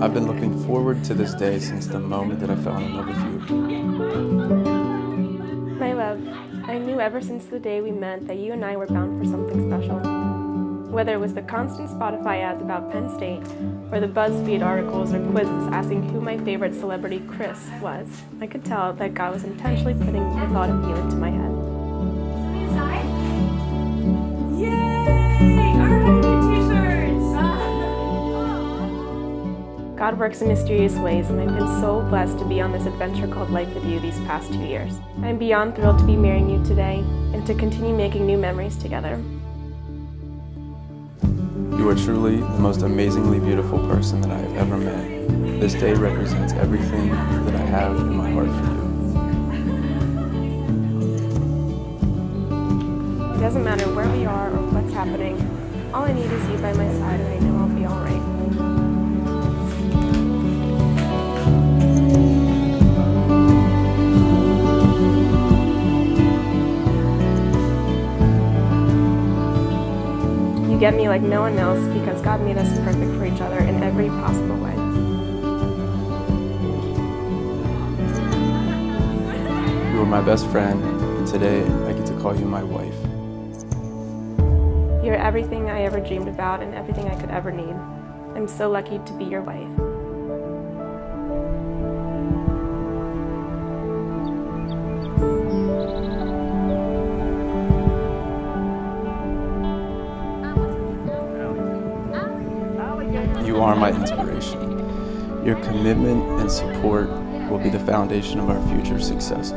I've been looking forward to this day since the moment that I fell in love with you. My love, I knew ever since the day we met that you and I were bound for something special. Whether it was the constant Spotify ads about Penn State, or the BuzzFeed articles or quizzes asking who my favorite celebrity Chris was, I could tell that God was intentionally putting the thought of you into my head. God works in mysterious ways, and I've been so blessed to be on this adventure called life with you these past two years. I'm beyond thrilled to be marrying you today and to continue making new memories together. You are truly the most amazingly beautiful person that I have ever met. This day represents everything that I have in my heart for you. It doesn't matter where we are or what's happening. All I need is you by my side, and I get me like no one else because God made us perfect for each other in every possible way. You were my best friend, and today I get to call you my wife. You're everything I ever dreamed about and everything I could ever need. I'm so lucky to be your wife. You are my inspiration. Your commitment and support will be the foundation of our future successes.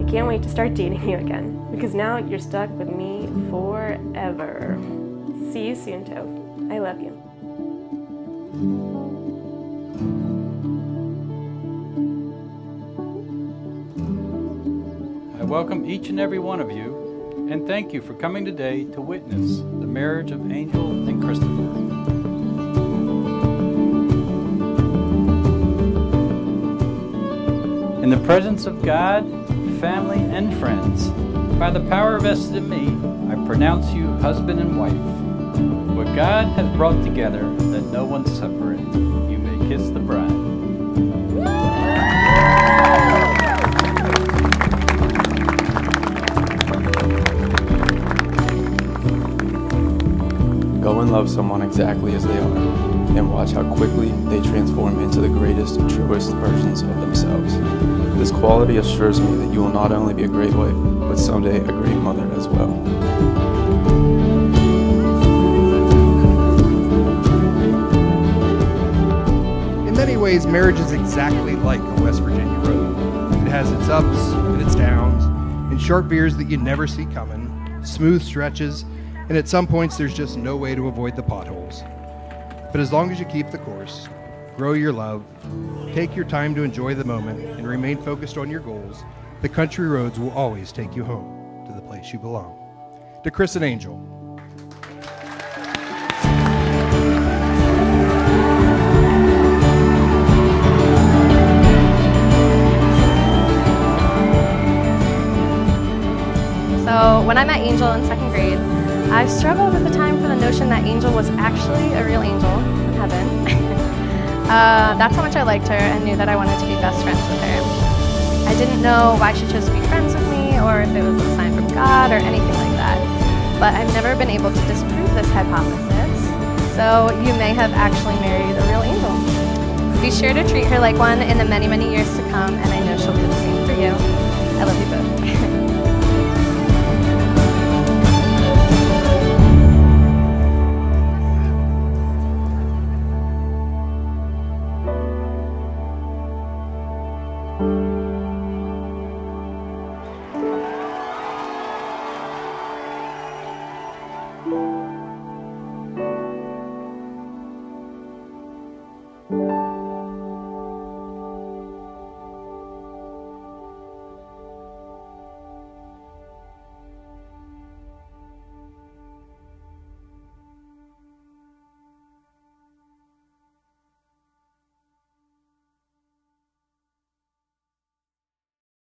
I can't wait to start dating you again, because now you're stuck with me forever. See you soon, Tove. I love you. I welcome each and every one of you and thank you for coming today to witness the marriage of Angel and Christopher. In the presence of God, family, and friends, by the power vested in me, I pronounce you husband and wife. What God has brought together, let no one separate. You may kiss the bride. Love someone exactly as they are, and watch how quickly they transform into the greatest, truest versions of themselves. This quality assures me that you will not only be a great wife, but someday a great mother as well. In many ways, marriage is exactly like a West Virginia road. It has its ups and its downs, and sharp veers that you never see coming, smooth stretches, and at some points there's just no way to avoid the potholes. But as long as you keep the course, grow your love, take your time to enjoy the moment, and remain focused on your goals, the country roads will always take you home to the place you belong. To Chris and Angel, So when I met Angel in second grade, I struggled at the time for the notion that Angel was actually a real angel from heaven. uh, that's how much I liked her and knew that I wanted to be best friends with her. I didn't know why she chose to be friends with me or if it was a sign from God or anything like that. But I've never been able to disprove this hypothesis. So you may have actually married a real angel. Be sure to treat her like one in the many, many years to come, and I know she'll do the same for you. I love you both.